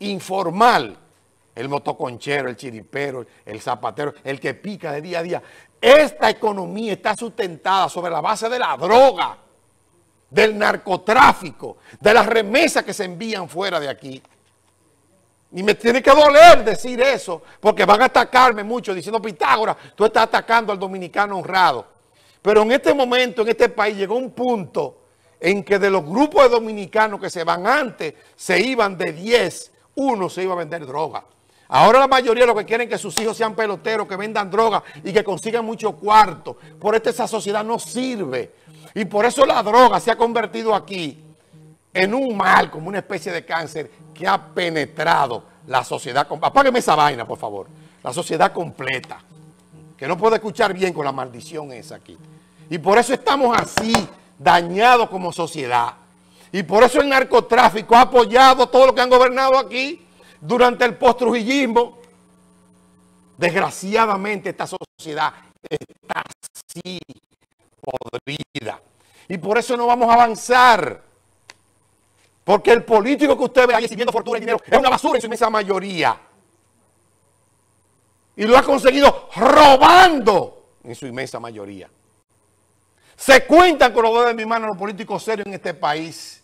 informal, el motoconchero, el chiripero, el zapatero, el que pica de día a día. Esta economía está sustentada sobre la base de la droga, del narcotráfico, de las remesas que se envían fuera de aquí. Y me tiene que doler decir eso, porque van a atacarme mucho diciendo, Pitágoras, tú estás atacando al dominicano honrado. Pero en este momento, en este país, llegó un punto en que de los grupos de dominicanos que se van antes, se iban de 10, uno se iba a vender droga. Ahora la mayoría lo que quieren que sus hijos sean peloteros, que vendan droga y que consigan mucho cuarto. Por esto esa sociedad no sirve. Y por eso la droga se ha convertido aquí en un mal, como una especie de cáncer que ha penetrado la sociedad. Apágueme esa vaina, por favor. La sociedad completa. Que no puede escuchar bien con la maldición esa aquí. Y por eso estamos así, dañados como sociedad. Y por eso el narcotráfico ha apoyado a todos los que han gobernado aquí durante el post-trujillismo. Desgraciadamente esta sociedad está así, podrida. Y por eso no vamos a avanzar. Porque el político que usted ve ahí recibiendo fortuna y dinero es una basura en su inmensa mayoría. Y lo ha conseguido robando en su inmensa mayoría. Se cuentan con los dedos de mi mano los políticos serios en este país.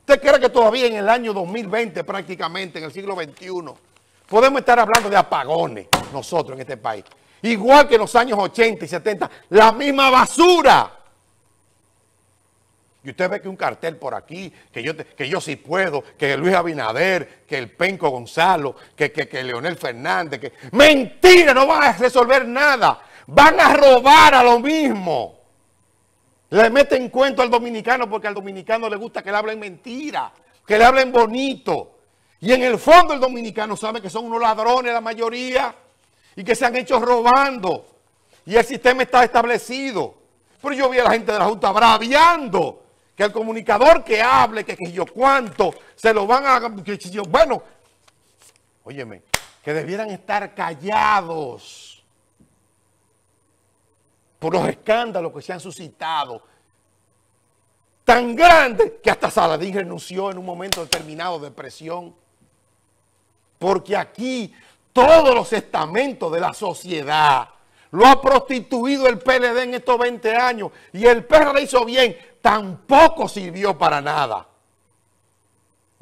¿Usted cree que todavía en el año 2020 prácticamente, en el siglo XXI, podemos estar hablando de apagones nosotros en este país? Igual que en los años 80 y 70, la misma basura. Y usted ve que un cartel por aquí, que yo, que yo sí puedo, que Luis Abinader, que el Penco Gonzalo, que, que, que Leonel Fernández, que... ¡Mentira! No van a resolver nada. Van a robar a lo mismo. Le meten cuento al dominicano porque al dominicano le gusta que le hablen mentira, que le hablen bonito. Y en el fondo el dominicano sabe que son unos ladrones la mayoría y que se han hecho robando. Y el sistema está establecido. Pero yo vi a la gente de la Junta braviando que el comunicador que hable, que, yo cuánto, se lo van a... Yo, bueno, óyeme, que debieran estar callados por los escándalos que se han suscitado, tan grandes que hasta Saladín renunció en un momento determinado de presión. Porque aquí todos los estamentos de la sociedad lo ha prostituido el PLD en estos 20 años y el PRD hizo bien, tampoco sirvió para nada.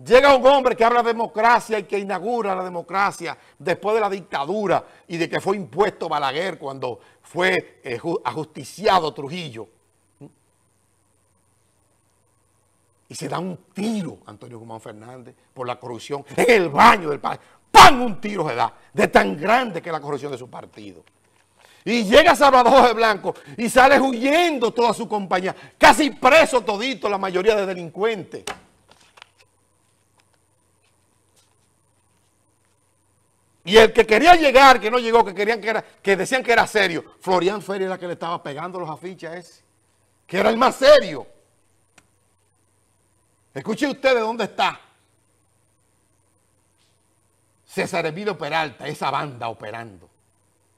Llega un hombre que habla de democracia y que inaugura la democracia después de la dictadura y de que fue impuesto Balaguer cuando fue eh, ajusticiado Trujillo. Y se da un tiro Antonio Guzmán Fernández por la corrupción en el baño del país. ¡Pam! Un tiro se da de tan grande que es la corrupción de su partido. Y llega Salvador de Blanco y sale huyendo toda su compañía. Casi preso todito la mayoría de delincuentes. Y el que quería llegar, que no llegó, que querían que era, que decían que era serio, Florian Ferri era que le estaba pegando los afiches a ese, que era el más serio. Escuche usted de dónde está. César Emilio Peralta, esa banda operando.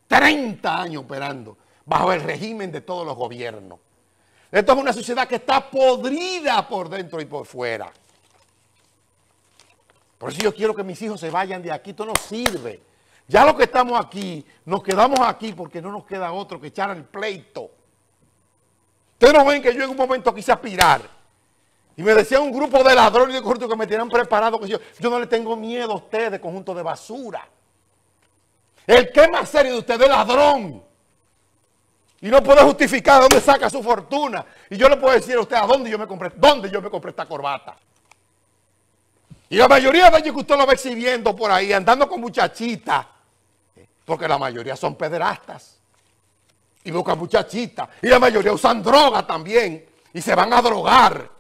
30 años operando bajo el régimen de todos los gobiernos. Esto es una sociedad que está podrida por dentro y por fuera. Por eso yo quiero que mis hijos se vayan de aquí. Esto no sirve. Ya los que estamos aquí, nos quedamos aquí porque no nos queda otro que echar el pleito. Ustedes no ven que yo en un momento quise aspirar. Y me decía un grupo de ladrones de corruptos que me tenían preparado. Que yo, yo no le tengo miedo a ustedes, conjunto de basura. El que más serio de ustedes es ladrón. Y no puede justificar de dónde saca su fortuna. Y yo le puedo decir a usted a dónde yo me compré, dónde yo me compré esta corbata. Y la mayoría de ellos que usted lo va exhibiendo por ahí, andando con muchachitas, porque la mayoría son pederastas y buscan muchachitas, y la mayoría usan droga también, y se van a drogar,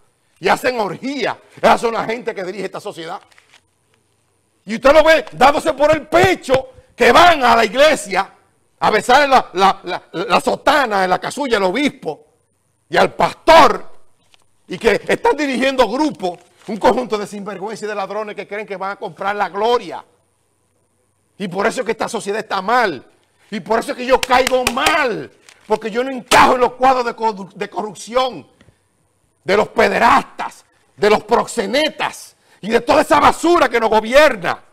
y hacen orgía. Esas son la gente que dirige esta sociedad. Y usted lo ve dándose por el pecho, que van a la iglesia a besar la, la, la sotana en la casulla del obispo y al pastor, y que están dirigiendo grupos un conjunto de sinvergüenza y de ladrones que creen que van a comprar la gloria. Y por eso es que esta sociedad está mal. Y por eso es que yo caigo mal. Porque yo no encajo en los cuadros de, corrupción de los pederastas, de los proxenetas, y de toda esa basura que nos gobierna.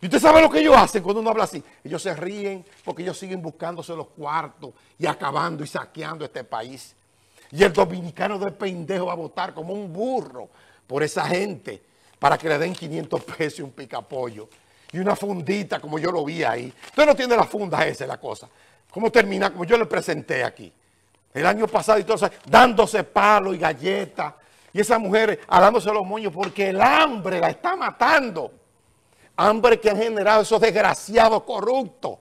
Y usted sabe lo que ellos hacen cuando uno habla así. Ellos se ríen porque ellos siguen buscándose los cuartos y acabando y saqueando este país. Y el dominicano de pendejo va a votar como un burro por esa gente para que le den 500 pesos y un picapollo. Y una fundita como yo lo vi ahí. Usted no tiene la funda esa, la cosa. ¿Cómo termina? Como yo le presenté aquí. El año pasado y todo eso, dándose palo y galletas. Y esas mujeres alándose los moños porque el hambre la está matando hambre que han generado esos desgraciados corruptos.